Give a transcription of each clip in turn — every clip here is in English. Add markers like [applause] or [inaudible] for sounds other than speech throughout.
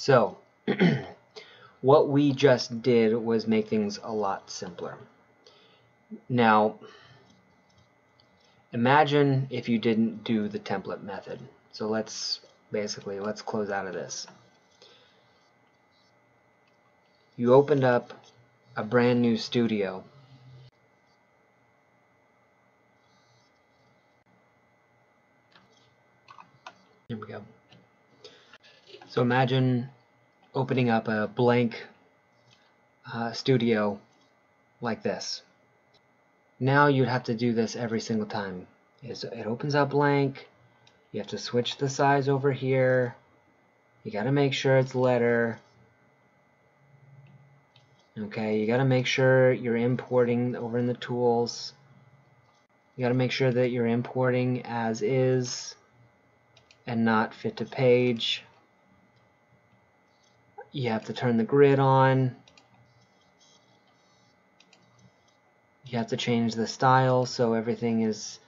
So, [clears throat] what we just did was make things a lot simpler. Now, imagine if you didn't do the template method. So let's basically, let's close out of this. You opened up a brand new studio. Here we go. So imagine opening up a blank uh, studio like this. Now you'd have to do this every single time. It opens up blank. You have to switch the size over here. You got to make sure it's letter. Okay, you got to make sure you're importing over in the tools. You got to make sure that you're importing as is and not fit to page. You have to turn the grid on. You have to change the style so everything is,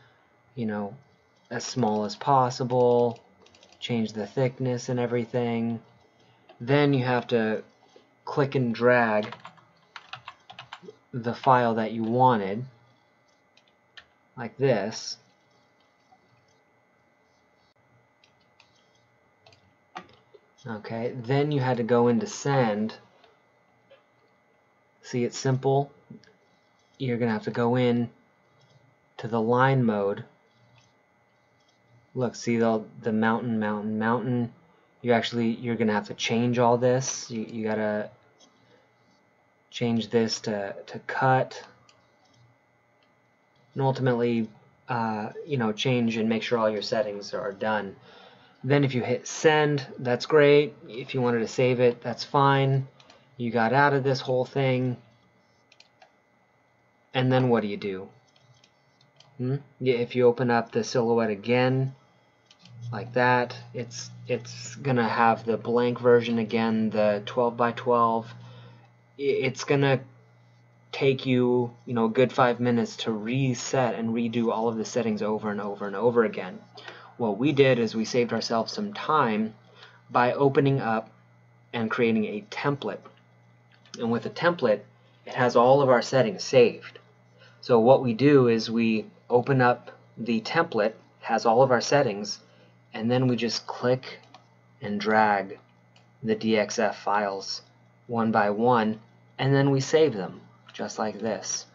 you know, as small as possible. Change the thickness and everything. Then you have to click and drag the file that you wanted like this okay then you had to go into send see it's simple. You're gonna have to go in to the line mode. Look see the, the mountain mountain mountain? You actually you're gonna have to change all this. You, you gotta change this to, to cut. And ultimately uh, you know change and make sure all your settings are done then if you hit send that's great. If you wanted to save it that's fine. You got out of this whole thing. And then what do you do? Hmm? if you open up the silhouette again like that it's it's gonna have the blank version again the 12 by 12 it's gonna take you you know a good five minutes to reset and redo all of the settings over and over and over again what we did is we saved ourselves some time by opening up and creating a template. And with a template it has all of our settings saved. So what we do is we open up the template has all of our settings and then we just click and drag the DXF files one by one and then we save them just like this.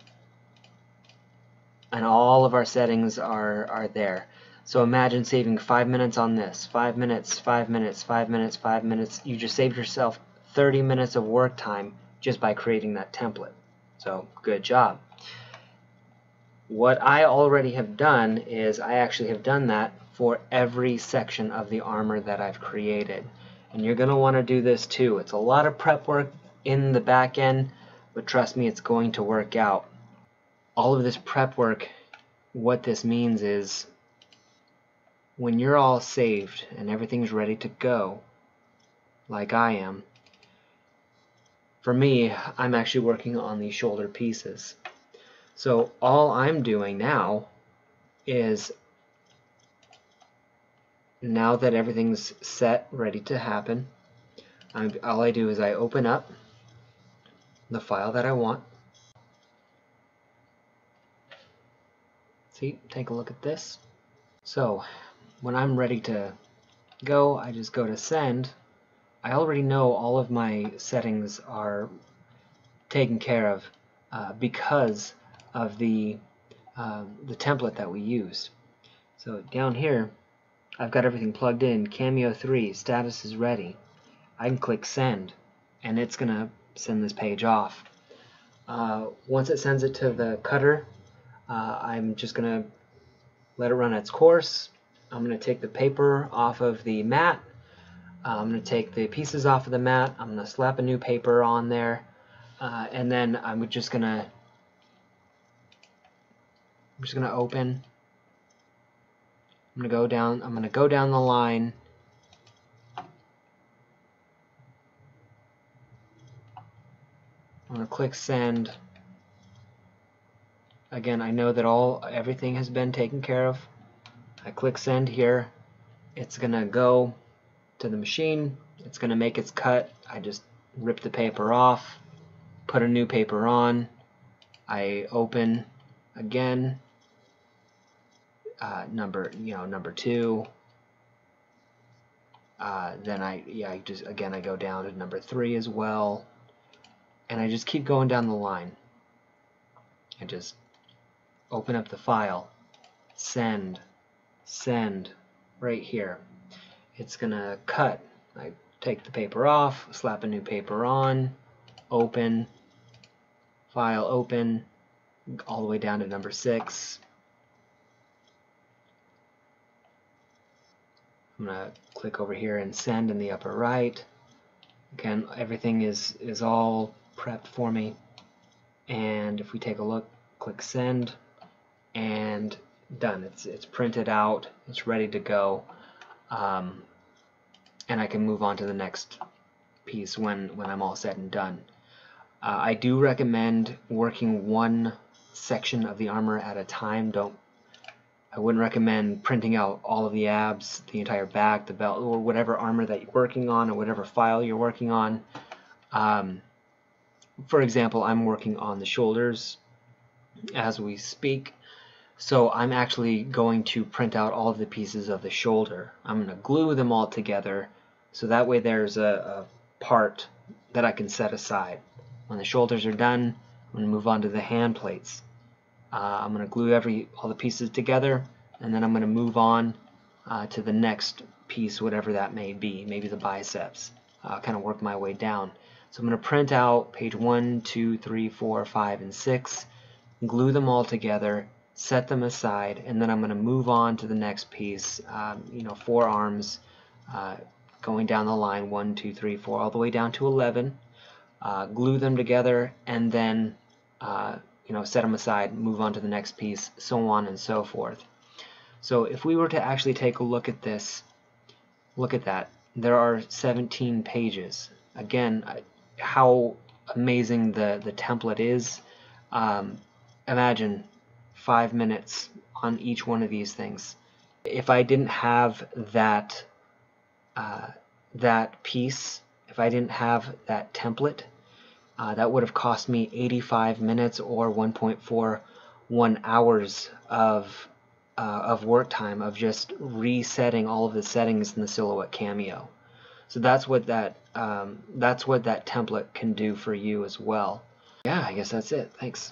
And all of our settings are are there so imagine saving five minutes on this five minutes five minutes five minutes five minutes you just saved yourself 30 minutes of work time just by creating that template so good job what I already have done is I actually have done that for every section of the armor that I've created. And you're going to want to do this too. It's a lot of prep work in the back end, but trust me, it's going to work out. All of this prep work, what this means is when you're all saved and everything's ready to go, like I am, for me, I'm actually working on these shoulder pieces. So all I'm doing now is now that everything's set, ready to happen, I'm, all I do is I open up the file that I want. See, take a look at this. So when I'm ready to go, I just go to send. I already know all of my settings are taken care of uh, because of the, uh, the template that we used. So down here, I've got everything plugged in. Cameo 3, status is ready. I can click send, and it's going to send this page off. Uh, once it sends it to the cutter, uh, I'm just going to let it run its course. I'm going to take the paper off of the mat. Uh, I'm going to take the pieces off of the mat. I'm going to slap a new paper on there. Uh, and then I'm just going to I'm just going to open. I'm going to go down, I'm going to go down the line. I'm going to click send. Again, I know that all everything has been taken care of. I click send here. It's going to go to the machine. It's going to make its cut. I just rip the paper off, put a new paper on. I open again, uh, number you know number two. Uh, then I yeah I just again I go down to number three as well, and I just keep going down the line. I just open up the file, send, send, right here. It's gonna cut. I take the paper off, slap a new paper on, open, file open, all the way down to number six. I'm gonna click over here and send in the upper right. Again, everything is is all prepped for me. And if we take a look, click send, done. It's it's printed out. It's ready to go, um, and I can move on to the next piece when when I'm all said and done. Uh, I do recommend working one section of the armor at a time. Don't I wouldn't recommend printing out all of the abs, the entire back, the belt, or whatever armor that you're working on, or whatever file you're working on. Um, for example, I'm working on the shoulders as we speak. So I'm actually going to print out all of the pieces of the shoulder. I'm going to glue them all together so that way there's a, a part that I can set aside. When the shoulders are done, I'm going to move on to the hand plates. Uh, I'm going to glue every all the pieces together and then I'm going to move on uh, to the next piece, whatever that may be, maybe the biceps. Uh, kind of work my way down. So I'm going to print out page 1, 2, 3, 4, 5, and 6, glue them all together, set them aside, and then I'm going to move on to the next piece, um, you know, forearms, uh, going down the line, 1, 2, 3, 4, all the way down to 11, uh, glue them together, and then, uh, you know, set them aside, move on to the next piece, so on and so forth. So if we were to actually take a look at this, look at that, there are 17 pages. Again, how amazing the, the template is. Um, imagine five minutes on each one of these things. If I didn't have that uh, that piece, if I didn't have that template, uh, that would have cost me 85 minutes or 1.41 hours of uh, of work time of just resetting all of the settings in the Silhouette Cameo. So that's what that um, that's what that template can do for you as well. Yeah, I guess that's it. Thanks.